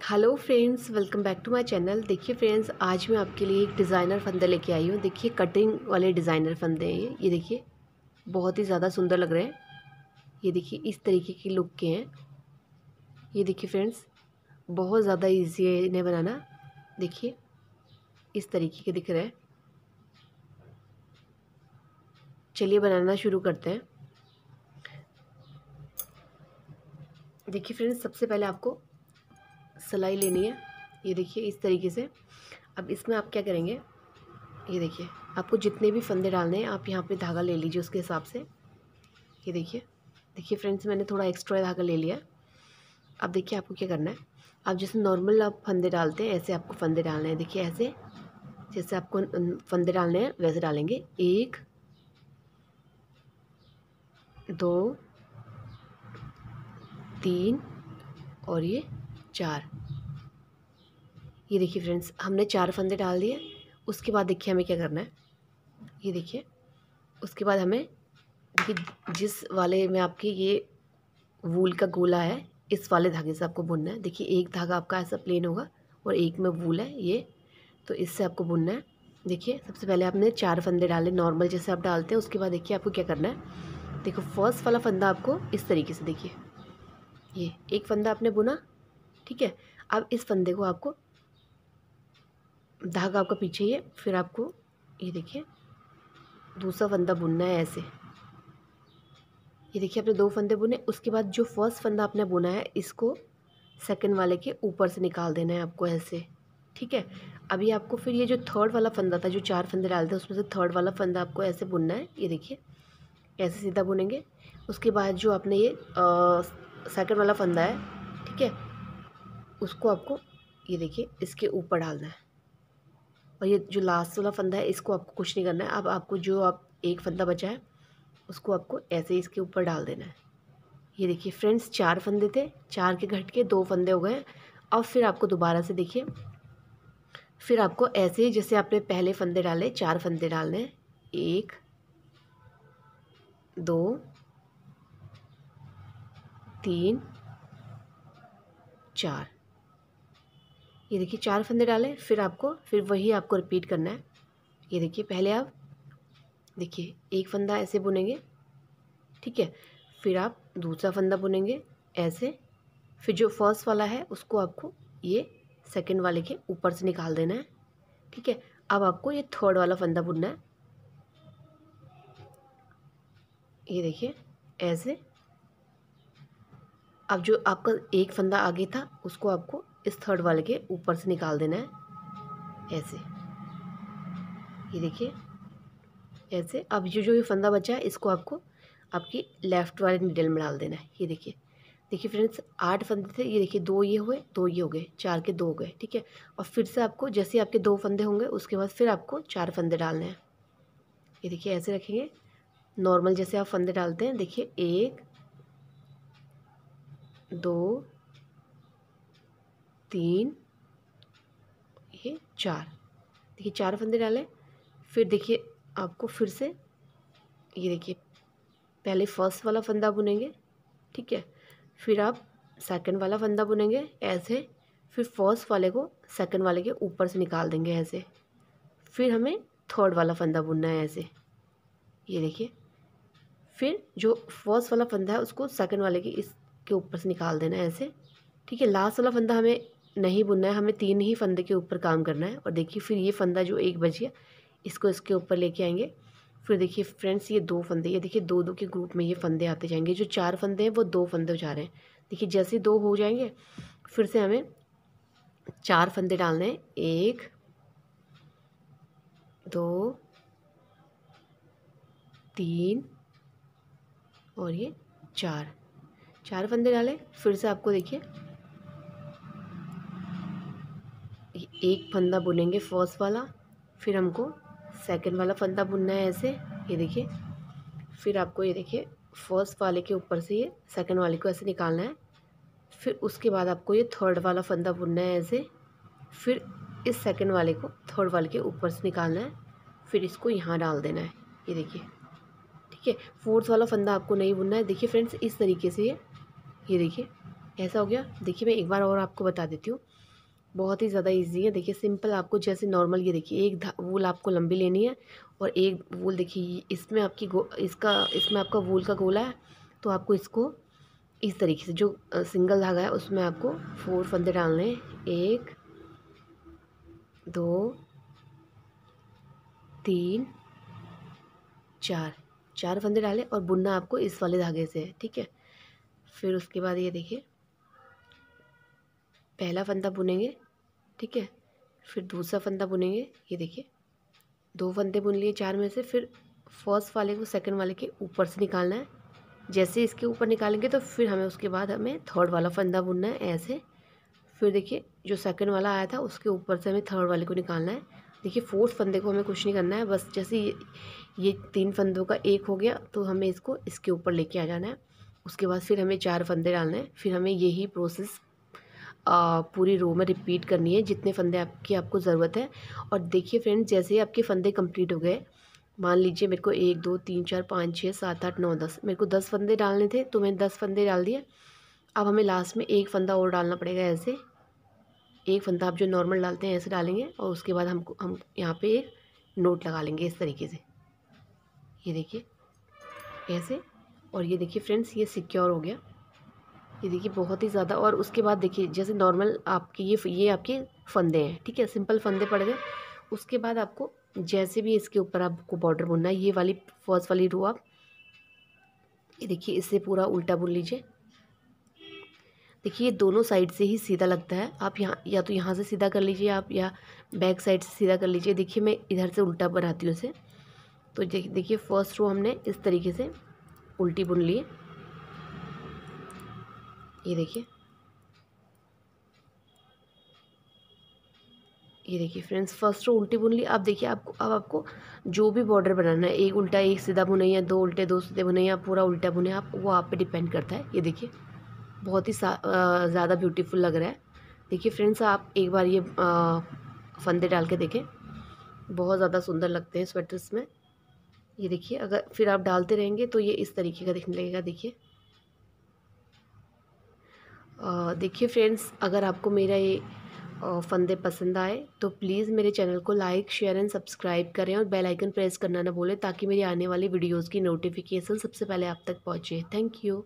Hello friends, welcome back to my channel. देखिए friends, आज मैं आपके लिए एक डिज़ाइनर फंदे लेके आई हूँ। देखिए, कटिंग वाले डिज़ाइनर फंदे हैं ये। ये देखिए, बहुत ही ज़्यादा सुंदर लग रहे हैं। ये देखिए, इस तरीके के लुक के हैं। ये देखिए फ्रेंड्स, बहुत ज़्यादा इजी है इन्हें बनाना। देखिए, इस तरीके के दिख रहे हैं। चलिए बनाना शुरू करते हैं। देखिए फ्रेंड्स, सबसे पहले आपको सिलाई लेनी है। ये देखिए इस तरीके से। अब इसमें आप क्या करेंगे? ये देखिए, आपको जितने भी फंदे डालने हैं, आप यहाँ पे धागा ले लीजिए उसके हिसाब से। ये देखिए देखिए फ्रेंड्स, मैंने थोड़ा एक्स्ट्रा धागा ले लिया। अब देखिए आपको क्या करना है? आप जैसे नॉर्मल आप फंदे डालते हैं, ऐसे आपको फंदे डालने हैं। देखिए ऐसे, जैसे आपको फंदे डालने हैं, वैसे डालेंगे। एक, दो, तीन और ये चार। ये देखिए फ्रेंड्स हमने चार फंदे डाल दिए, उसके बाद देखिए हमें क्या करना है। ये देखिए, उसके बाद हमें, देखिए जिस वाले में आपके ये वूल का गोला है, इस वाले धागे से आपको बुनना है। देखिए एक धागा आपका ऐसा प्लेन होगा और एक में वूल है ये तो इससे आपको बुनना है। देखिए, सबसे पहले आपने चार फंदे डाले नॉर्मल जैसे आप डालते हैं, उसके बाद देखिए आपको क्या करना है। देखो फ़र्स्ट वाला फंदा आपको इस तरीके से देखिए। ये एक फंदा आपने बुना ठीक है? अब इस फंदे को आपको धागा आपका पीछे ही है, फिर आपको ये देखिए, दूसरा फंदा बुनना है ऐसे। ये देखिए, आपने दो फंदे बुने, उसके बाद जो फ़र्स्ट फंदा आपने बुना है, इसको सेकंड वाले के ऊपर से निकाल देना है आपको ऐसे, ठीक है? अभी आपको फिर ये जो थर्ड वाला फंदा था, जो चार फंदे डालते हैं उसमें से थर्ड वाला फंदा आपको ऐसे बुनना है, ये देखिए, ऐसे सीधा बुनेंगे। उसके बाद जो आपने ये सेकंड वाला फंदा है, ठीक है? उसको आपको, ये देखिए, इसके ऊपर डालना है। और ये जो लास्ट वाला फंदा है, इसको आपको कुछ नहीं करना है। अब आपको जो आप, एक फंदा बचा है, उसको आपको ऐसे ही इसके ऊपर डाल देना है। ये देखिए फ्रेंड्स चार फंदे थे, चार के घट के दो फंदे हो गए अब फिर आपको दोबारा से देखिए, फिर आपको ऐसे ही जैसे आपने पहले फंदे डाले, चार फंदे डालने एक, दो, तीन, चार। ये देखिए चार फंदे डालें, फिर आपको, फिर वही आपको रिपीट करना है। ये देखिए, पहले आप, देखिए, एक फंदा ऐसे बुनेंगे, ठीक है? फिर आप दूसरा फंदा बुनेंगे, ऐसे। फिर जो फ़र्स्ट वाला है, उसको आपको ये सेकंड वाले के ऊपर से निकाल देना है, ठीक है? अब आपको ये थर्ड वाला फंदा बुनना है। ये देखिए, ऐसे। अब जो आपका एक फंदा आगे था, उसको आपको इस थर्ड वाले के ऊपर से निकाल देना है। ऐसे। ये देखिए। ऐसे। अब ये जो ये फंदा बचा है, इसको आपको आपकी लेफ़्ट वाले निडल में डाल देना है। ये देखिए। देखिए फ्रेंड्स आठ फंदे थे। ये देखिए, दो ये हुए, दो ये हो गए, चार के दो हो गए, ठीक है? और फिर से आपको, जैसे आपके दो फंदे होंगे, उसके बाद फिर आपको चार फंदे डालने हैं। ये देखिए, ऐसे रखेंगे। नॉर्मल जैसे आप फंदे डालते हैं, देखिए, एक, दो तीन, ये चार। देखिए, चार फंदे डाले। फिर देखिए, आपको फिर से, ये देखिए, पहले फ़र्स्ट वाला फंदा बुनेंगे, ठीक है? फिर आप सेकंड वाला फंदा बुनेंगे, ऐसे। फिर फ़र्स्ट वाले को सेकंड वाले के ऊपर से निकाल देंगे, ऐसे। फिर हमें थर्ड वाला फंदा बुनना है, ऐसे। ये देखिए, फिर जो फ़र्स्ट वाला फंदा है, उसको सेकंड वाले के इसके ऊपर से निकाल देना है, ऐसे। ठीक है लास्ट वाला फंदा हमें नहीं बुनना है, हमें तीन ही फंदे के ऊपर काम करना है। और देखिए, फिर ये फंदा जो एक बच गया, इसको इसके ऊपर लेके आएँगे। फिर देखिए, फ्रेंड्स, ये दो फंदे, ये देखिए दो दो के ग्रुप में ये फंदे आते जाएँगे। जो चार फंदे हैं, वो दो फंदे जा रहे हैं। देखिए, जैसे दो हो जाएँगे, फिर से हमें चार फंदे डालने हैं। एक, दो, तीन और ये चार। चार फंदे डाले, फिर से आपको देखिए एक फंदा बुनेंगे फ़र्स्ट वाला, फिर हमको सेकंड वाला फंदा बुनना है ऐसे, ये देखिए। फिर आपको ये देखिए फ़र्स्ट वाले के ऊपर से ये सेकंड वाले को ऐसे निकालना है। फिर उसके बाद आपको ये थर्ड वाला फंदा बुनना है ऐसे। फिर इस सेकंड वाले को थर्ड वाले के ऊपर से निकालना है। फिर इसको यहाँ डाल देना है, ये देखिए। ठीक है फोर्थ वाला फंदा आपको नहीं बुनना है। देखिए फ्रेंड्स इस तरीके से ये ये देखिए, ऐसा हो गया। देखिए, मैं एक बार और आपको बता देती हूँ। बहुत ही ज़्यादा इजी है। देखिए सिंपल आपको जैसे नॉर्मल ये देखिए, एक वूल आपको लंबी लेनी है और एक वूल देखिए, इसमें आपकी गो, इसका, इसमें आपका वूल का गोला है तो आपको इसको इस तरीके से, जो सिंगल धागा है, उसमें आपको फोर फंदे डालने हैं। एक, दो, तीन, चार चार फंदे डालें और बुनना आपको इस वाले धागे से है, ठीक है? फिर उसके बाद ये देखिए पहला फंदा बुनेंगे ठीक है? फिर दूसरा फंदा बुनेंगे ये देखिए। दो फंदे बुन लिए चार में से फिर फ़र्स्ट वाले को सेकंड वाले के ऊपर से निकालना है। जैसे इसके ऊपर निकालेंगे तो फिर हमें उसके बाद हमें थर्ड वाला फंदा बुनना है ऐसे। फिर देखिए जो सेकंड वाला आया था उसके ऊपर से हमें थर्ड वाले को निकालना है। देखिए फोर्थ फंदे को हमें कुछ नहीं करना है बस जैसे ये, ये तीन फंदों का एक हो गया तो हमें इसको इसके ऊपर लेके आ जाना है। उसके बाद फिर हमें चार फंदे डालने हैं फिर हमें यही प्रोसेस पूरी रो में रिपीट करनी है, जितने फंदे आपकी आपको ज़रूरत है। और देखिए फ्रेंड्स जैसे ही आपके फंदे कंप्लीट हो गए, मान लीजिए मेरे को एक, दो, तीन, चार, पाँच छः सात, आठ, नौ, दस, मेरे को दस फंदे डालने थे तो मैंने दस फंदे डाल दिए। अब हमें लास्ट में एक फंदा और डालना पड़ेगा ऐसे। एक फंदा आप जो नॉर्मल डालते हैं, ऐसे डालेंगे, और उसके बाद हमको, हम यहाँ पे एक नोट लगा लेंगे इस तरीके से। ये देखिए, ऐसे। और ये देखिए फ्रेंड्स ये सिक्योर हो गया। ये देखिए बहुत ही ज़्यादा और उसके बाद देखिए जैसे नॉर्मल आपके ये ये आपके फंदे हैं, ठीक है? सिंपल फंदे पड़ गए। उसके बाद आपको जैसे भी इसके ऊपर आपको बॉर्डर बुनना है, ये वाली फ़र्स्ट वाली रो आप, ये देखिए इससे पूरा उल्टा बुन लीजिए। देखिए ये दोनों साइड से ही सीधा लगता है। आप यहाँ, या तो यहाँ से सीधा कर लीजिए आप, या बैक साइड से सीधा कर लीजिए। देखिए मैं इधर से उल्टा बनाती हूँ इसे। तो देखिए फ़र्स्ट रो हमने इस तरीके से उल्टी बुन ली ये देखिए। ये देखिए फ्रेंड्स फ़र्स्ट रो उल्टी बुन ली। अब देखिए आपको अब आपको जो भी बॉर्डर बनाना है एक उल्टा एक सीधा बुने या दो उल्टे दो सीधे बुने या पूरा उल्टा बुने आप वो आप पे डिपेंड करता है। ये देखिए बहुत ही ज़्यादा ब्यूटीफुल लग रहा है। देखिए फ्रेंड्स आप एक बार ये आ, फंदे डाल के देखें। बहुत ज़्यादा सुंदर लगते हैं स्वेटर्स में। ये देखिए अगर फिर आप डालते रहेंगे तो ये इस तरीके का दिखने लगेगा देखिए। देखिए फ्रेंड्स अगर आपको मेरा ये फंदे पसंद आए तो प्लीज़ मेरे चैनल को लाइक शेयर एंड सब्सक्राइब करें और बेल आइकन प्रेस करना ना भूलें ताकि मेरी आने वाली वीडियोस की नोटिफिकेशन सबसे पहले आप तक पहुँचे। Thank you